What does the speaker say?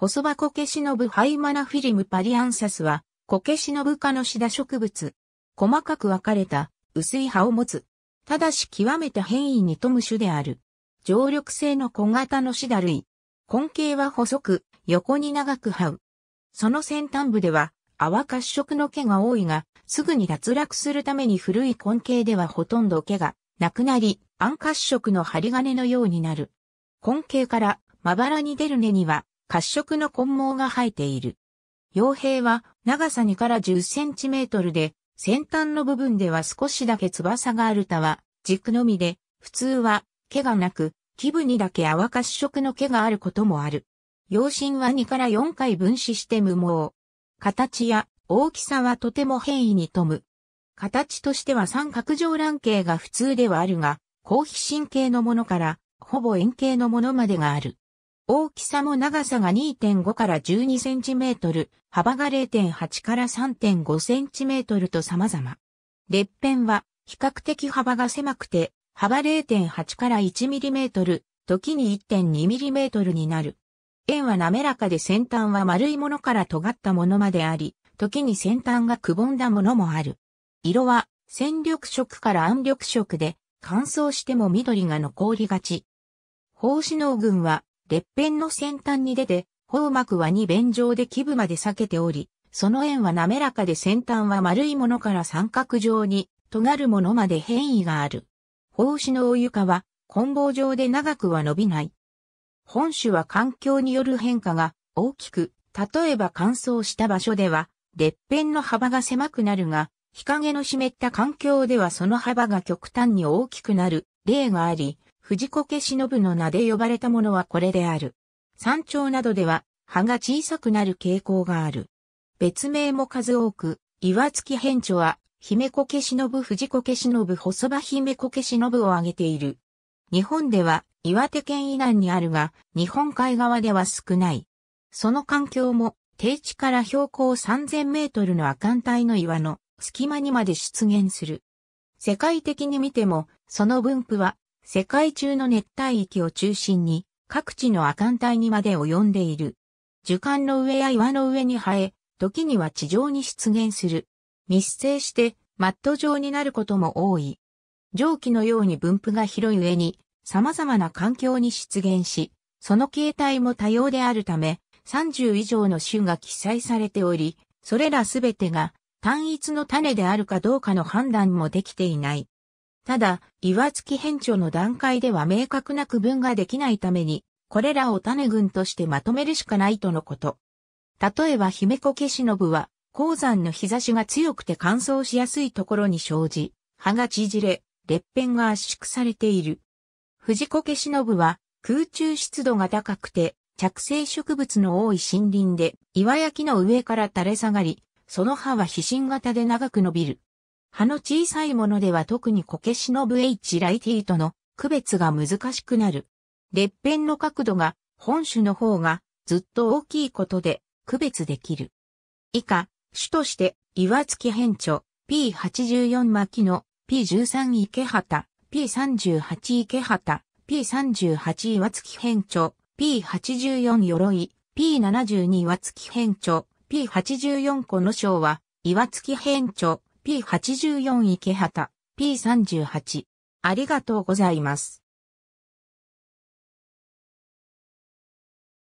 細葉コケシノブハイマナフィリムパリアンサスは、コケシノブ科のシダ植物。細かく分かれた、薄い葉を持つ。ただし極めて変異に富む種である。常緑性の小型のシダ類。根茎は細く、横に長く這う。その先端部では、泡褐色の毛が多いが、すぐに脱落するために古い根茎ではほとんど毛がなくなり、暗褐色の針金のようになる。根茎からまばらに出る根には褐色の根毛が生えている。傭兵は長さ2から10センチメートルで、先端の部分では少しだけ翼があるたは、軸のみで、普通は毛がなく、基部にだけ泡褐色の毛があることもある。葉身は2から4回分子して無毛。形や大きさはとても変異に富む。形としては三角状卵形が普通ではあるが、高皮神経のものからほぼ円形のものまでがある。大きさも長さが2.5から12センチメートル、幅が0.8から3.5センチメートルと様々。裂片は比較的幅が狭くて、幅0.8から1ミリメートル、時に1.2ミリメートルになる。円は滑らかで先端は丸いものから尖ったものまであり、時に先端がくぼんだものもある。色は鮮緑色から暗緑色で、乾燥しても緑が残りがち。胞子脳群は裂片の先端に出て、包膜は二弁状で基部まで裂けており、その円は滑らかで先端は丸いものから三角状に、尖るものまで変異がある。胞子のお床は、棍棒状で長くは伸びない。本種は環境による変化が大きく、例えば乾燥した場所では、裂片の幅が狭くなるが、日陰の湿った環境ではその幅が極端に大きくなる例があり、藤子家忍の名で呼ばれたものはこれである。山頂などでは葉が小さくなる傾向がある。別名も数多く、岩付変著は、姫子家忍、藤子家忍、細葉姫子家忍を挙げている。日本では岩手県以南にあるが、日本海側では少ない。その環境も、低地から標高3000メートルの亜寒帯の岩の隙間にまで出現する。世界的に見ても、その分布は世界中の熱帯域を中心に各地の亜寒帯にまで及んでいる。樹幹の上や岩の上に生え、時には地上に出現する。密生してマット状になることも多い。蒸気のように分布が広い上に様々な環境に出現し、その形態も多様であるため、30以上の種が記載されており、それらすべてが単一の種であるかどうかの判断もできていない。ただ、岩付変調の段階では明確な区分ができないために、これらを種群としてまとめるしかないとのこと。例えば、姫子消しの部は、鉱山の日差しが強くて乾燥しやすいところに生じ、葉が縮れ、裂片が圧縮されている。藤子消しの部は、空中湿度が高くて、着生植物の多い森林で、岩焼きの上から垂れ下がり、その葉は皮疹型で長く伸びる。葉の小さいものでは特にコケシノブ H ライティとの区別が難しくなる。裂片の角度が本種の方がずっと大きいことで区別できる。以下、種として岩付変著。P84 巻の P13 池畑。P38 池畑。P38 岩付変著。P84 鎧。P72 岩付変著。P84 この章は岩付変著。P84 池畑 P38 ありがとうございます。